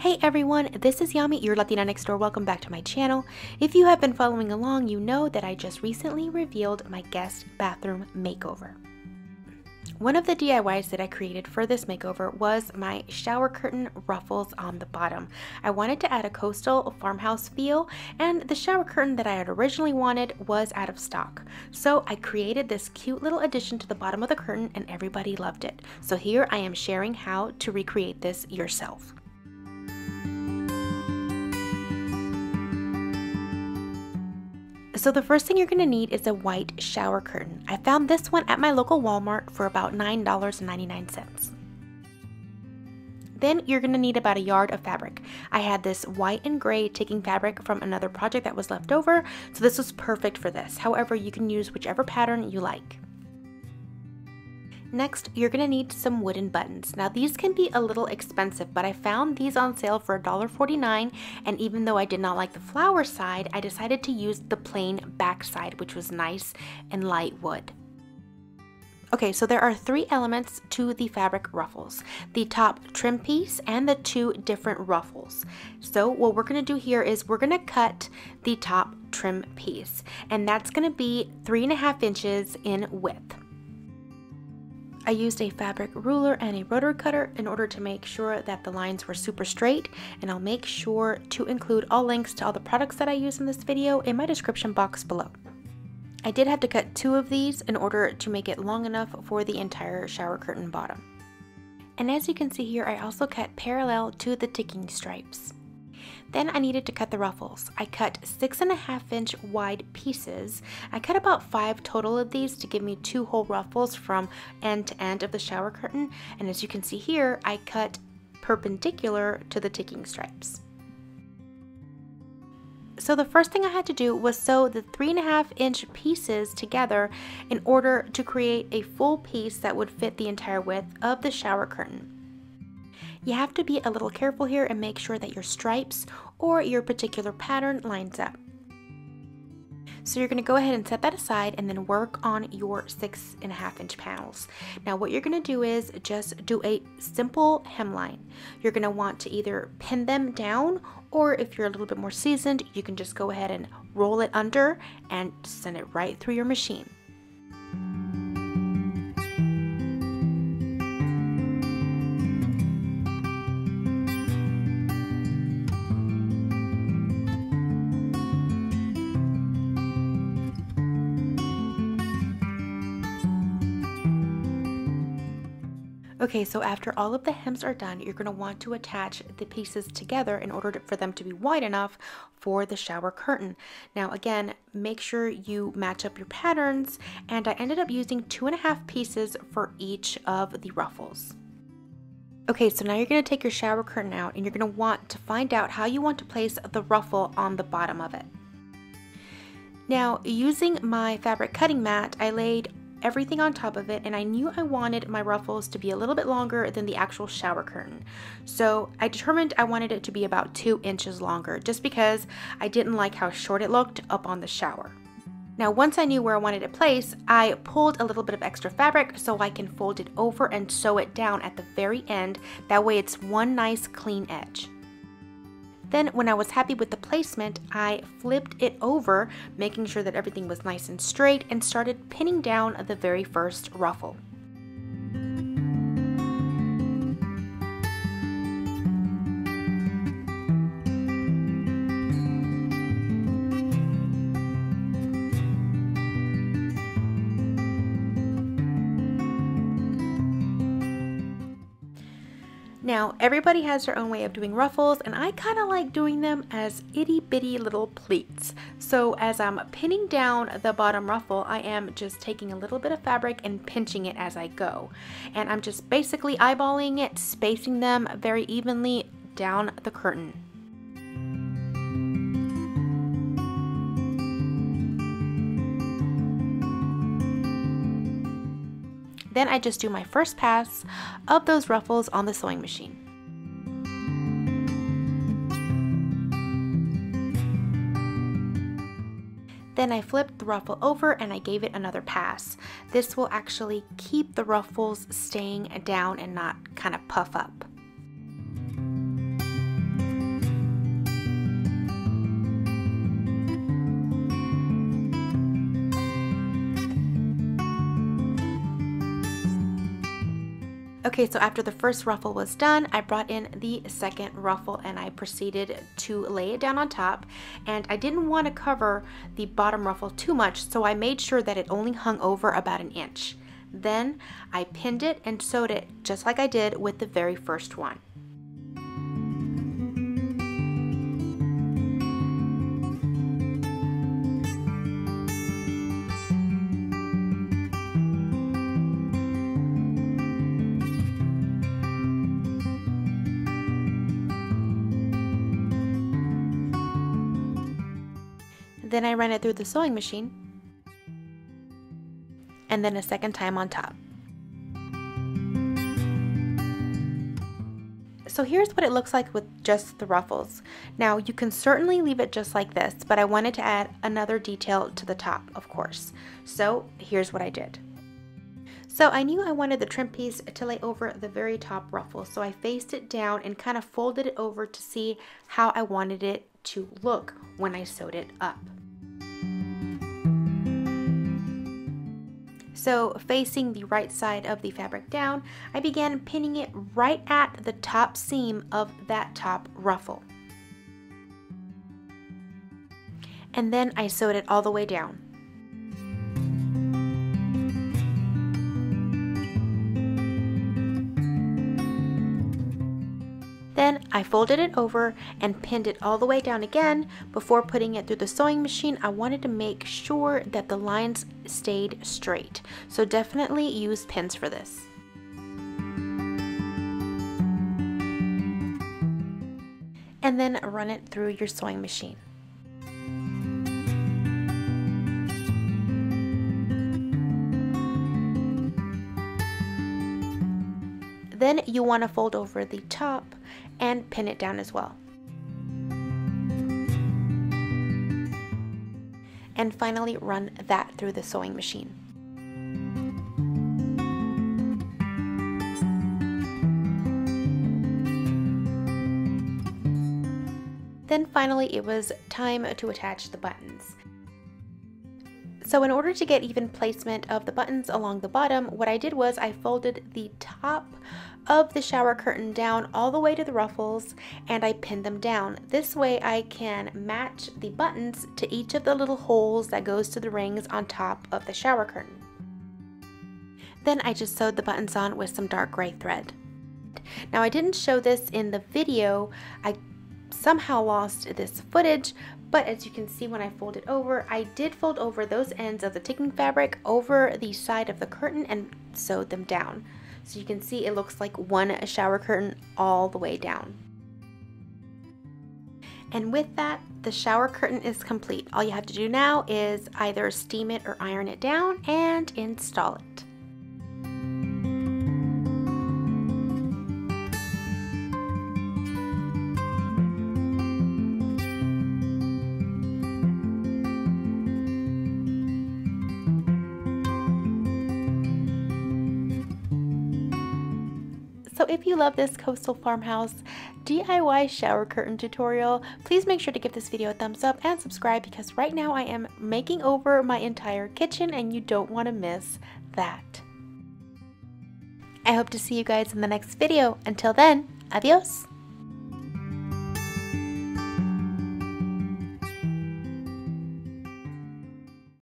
Hey everyone, this is Yami, your Latina next door. Welcome back to my channel. If you have been following along, you know that I just recently revealed my guest bathroom makeover. One of the DIYs that I created for this makeover was my shower curtain ruffles on the bottom. I wanted to add a coastal farmhouse feel and the shower curtain that I had originally wanted was out of stock. So I created this cute little addition to the bottom of the curtain and everybody loved it. So here I am sharing how to recreate this yourself. So the first thing you're going to need is a white shower curtain. I found this one at my local Walmart for about $9.99. Then you're going to need about a yard of fabric. I had this white and gray ticking fabric from another project that was left over, so this was perfect for this. However, you can use whichever pattern you like. Next, you're to need some wooden buttons. Now these can be a little expensive, but I found these on sale for $1.49 and even though I did not like the flower side, I decided to use the plain back side, which was nice and light wood. Okay, so there are three elements to the fabric ruffles. The top trim piece and the two different ruffles. So what we're gonna do here is we're gonna cut the top trim piece and that's gonna be three and a half inches in width. I used a fabric ruler and a rotary cutter in order to make sure that the lines were super straight and I'll make sure to include all links to all the products that I use in this video in my description box below. I did have to cut two of these in order to make it long enough for the entire shower curtain bottom. And as you can see here, I also cut parallel to the ticking stripes. Then I needed to cut the ruffles. I cut six and a half inch wide pieces. I cut about five total of these to give me two whole ruffles from end to end of the shower curtain. And as you can see here, I cut perpendicular to the ticking stripes. So the first thing I had to do was sew the three and a half inch pieces together in order to create a full piece that would fit the entire width of the shower curtain. You have to be a little careful here and make sure that your stripes or your particular pattern lines up. So you're going to go ahead and set that aside and then work on your six and a half inch panels. Now what you're going to do is just do a simple hemline. You're going to want to either pin them down or if you're a little bit more seasoned, you can just go ahead and roll it under and send it right through your machine. Okay, so after all of the hems are done, you're going to want to attach the pieces together in order to, for them to be wide enough for the shower curtain. Now again, make sure you match up your patterns and I ended up using two and a half pieces for each of the ruffles. Okay, so now you're going to take your shower curtain out and you're going to want to find out how you want to place the ruffle on the bottom of it. Now, using my fabric cutting mat, I laid everything on top of it and I knew I wanted my ruffles to be a little bit longer than the actual shower curtain. So I determined I wanted it to be about two inches longer just because I didn't like how short it looked up on the shower. Now once I knew where I wanted it placed, I pulled a little bit of extra fabric so I can fold it over and sew it down at the very end. That way it's one nice clean edge. Then when I was happy with the placement, I flipped it over, making sure that everything was nice and straight and started pinning down the very first ruffle. Now, everybody has their own way of doing ruffles, and I kind of like doing them as itty bitty little pleats. So as I'm pinning down the bottom ruffle, I am just taking a little bit of fabric and pinching it as I go. And I'm just basically eyeballing it, spacing them very evenly down the curtain. Then I just do my first pass of those ruffles on the sewing machine. Then I flipped the ruffle over and I gave it another pass. This will actually keep the ruffles staying down and not kind of puff up. Okay, so after the first ruffle was done, I brought in the second ruffle and I proceeded to lay it down on top. And I didn't want to cover the bottom ruffle too much, so I made sure that it only hung over about an inch. Then I pinned it and sewed it just like I did with the very first one. Then I run it through the sewing machine and then a second time on top. So here's what it looks like with just the ruffles. Now you can certainly leave it just like this, but I wanted to add another detail to the top, of course. So here's what I did. So I knew I wanted the trim piece to lay over the very top ruffle, so I faced it down and kind of folded it over to see how I wanted it to look when I sewed it up. So facing the right side of the fabric down, I began pinning it right at the top seam of that top ruffle. And then I sewed it all the way down. I folded it over and pinned it all the way down again. Before putting it through the sewing machine, I wanted to make sure that the lines stayed straight. So definitely use pins for this. And then run it through your sewing machine. Then you want to fold over the top and pin it down as well. And finally run that through the sewing machine. Then finally it was time to attach the buttons. So in order to get even placement of the buttons along the bottom, what I did was I folded the top of the shower curtain down all the way to the ruffles and I pinned them down. This way I can match the buttons to each of the little holes that goes to the rings on top of the shower curtain. Then I just sewed the buttons on with some dark gray thread. Now I didn't show this in the video, I somehow lost this footage, but as you can see when I fold it over, I did fold over those ends of the ticking fabric over the side of the curtain and sewed them down. So you can see it looks like one shower curtain all the way down. And with that, the shower curtain is complete. All you have to do now is either steam it or iron it down and install it. So if you love this coastal farmhouse DIY shower curtain tutorial, please make sure to give this video a thumbs up and subscribe because right now I am making over my entire kitchen and you don't want to miss that. I hope to see you guys in the next video. Until then, adios!